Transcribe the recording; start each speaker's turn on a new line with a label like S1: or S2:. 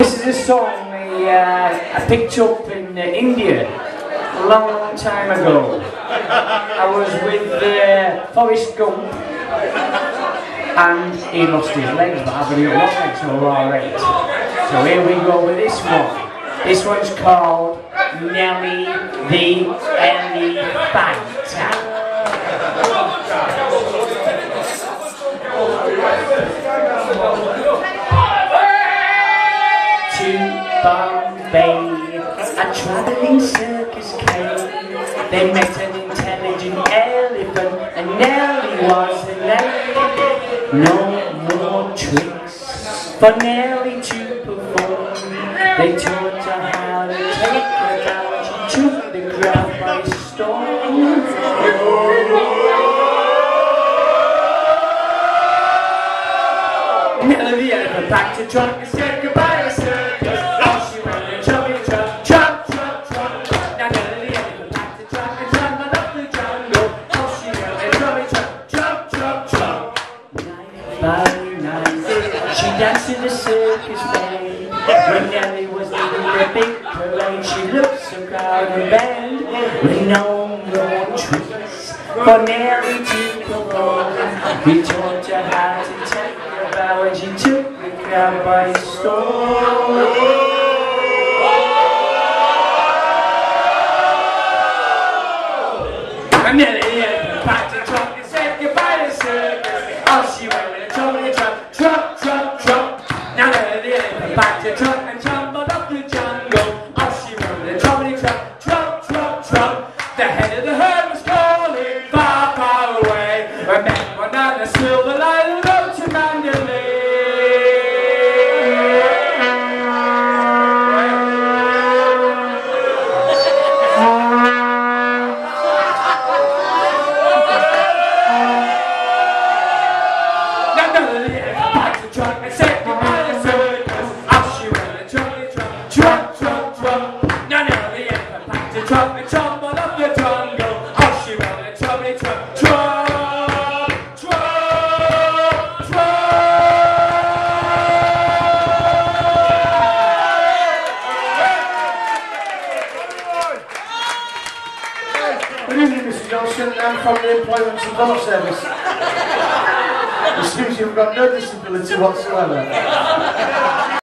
S1: This is a song I, uh, I picked up in uh, India a long, long time ago. I was with uh, Forrest Gump and he lost his legs, but I've got long legs, we're alright. So here we go with this one. This one's called Nelly the Elephant. Bombay. A traveling circus came. They met an intelligent elephant, and Nellie was a lady. No more tricks for Nellie to perform. They taught her how to take her down. She took the crowd by storm. Nellie the elephant packed a trunk and said goodbye danced in the circus band. When Nellie was leading the big parade, she looked so proud and bend. With no more tricks for Nellie to perform. We taught her how to take her bow and she took the crowd by storm. Elephant packed a and up the jungle. Off she went with a tumbling truck, truck, truck, truck. The head of the herd
S2: Good evening, Mr. Johnson. I'm from the Employment Support Service. It seems you've got no disability whatsoever.